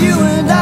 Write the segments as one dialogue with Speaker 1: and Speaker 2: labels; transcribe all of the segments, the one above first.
Speaker 1: you and I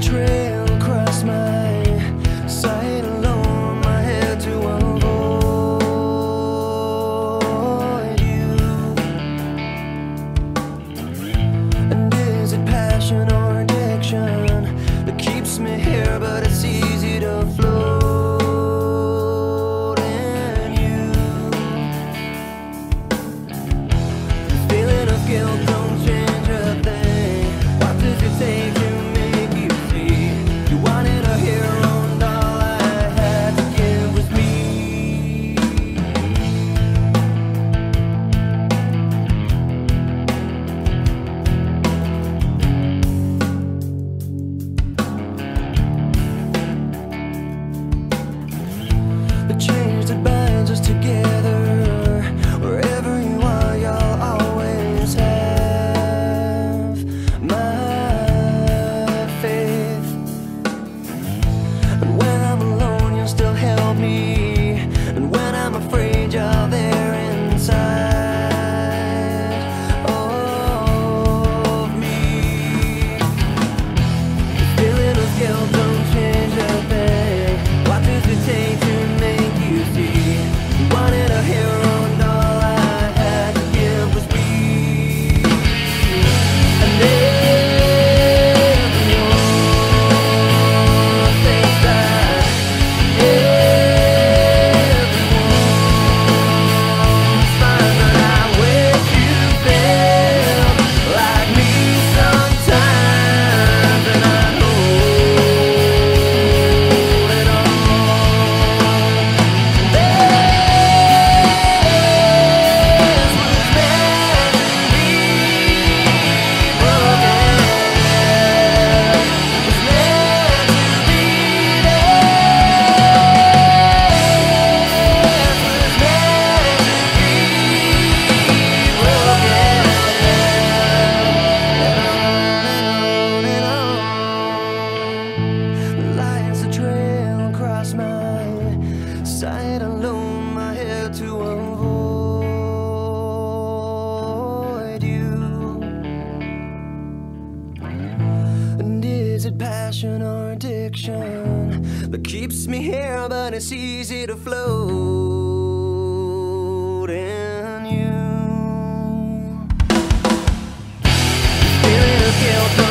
Speaker 1: trail. the chains that binds us together. that keeps me here, but it's easy to float in you. Feeling of guilt.